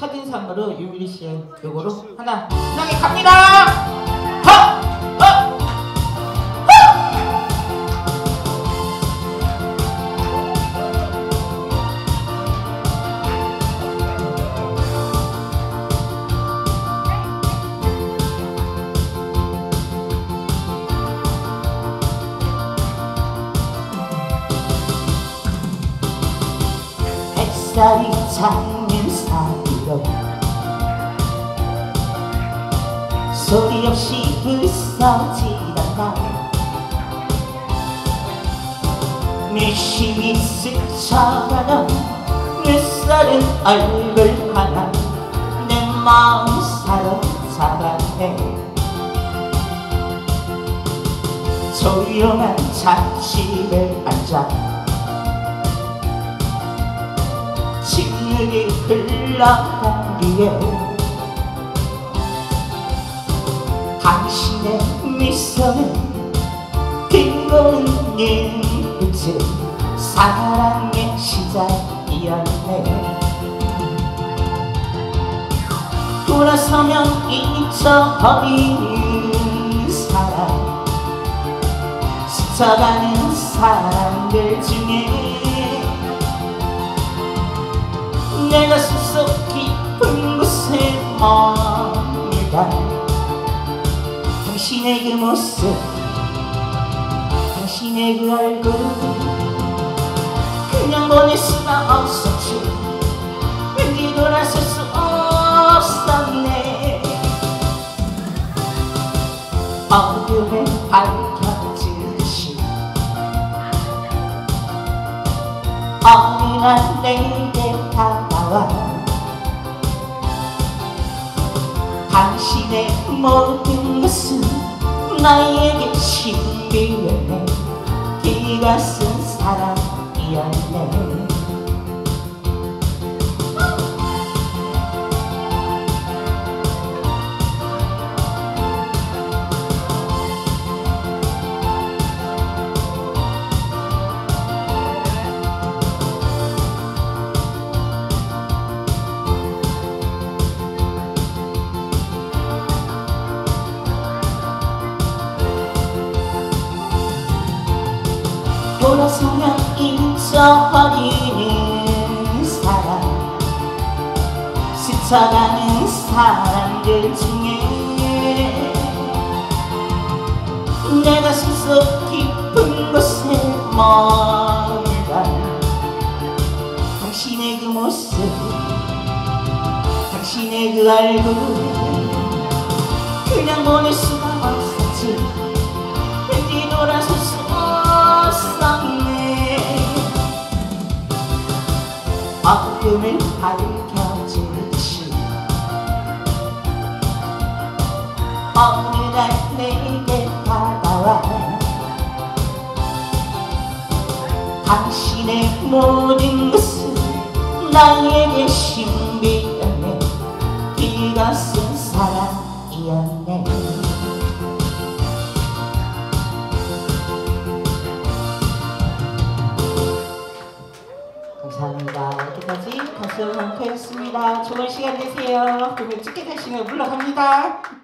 첫인상으로 유미리 씨의 요거로 하나 신나게 갑니다. 햇살이 잡는 사 이로 소리 없이 부서지던 날 밀심이 스쳐가던 햇살은 얼굴 하나. 내 마음 사로잡았네. 조용한 잠실에 앉아 진흙이 흘러가기에 당신의 미소는 빈곤 눈빛은 사랑의 시작이었네. 돌아서면 잊혀버린 사랑. 스쳐가는 사람 모습 당신의 그 얼굴. 그냥 보낼 수가 없었지. 왠지 돌아설 수 없었네. 어둠에 밝혀지듯이. 어느 날 내게 다가와 당신의 모든 것은 나에게 신비했네 네가 쓴 사랑이었네 돌아서면 잊어버리는 사람 스쳐가는 사람들 중에 내가 숲속 깊은 곳에 머물다. 당신의 그 모습 당신의 그 얼굴 그냥 보낼 수 어둠을 밝혀주듯이 어느 날 내게 다가와 당신의 모든 것은 나에게 신비였네. 이것 감사합니다. 이렇게까지 가수 방패였습니다. 좋은 시간 되세요. 그러면 찍게 되시면 물러갑니다.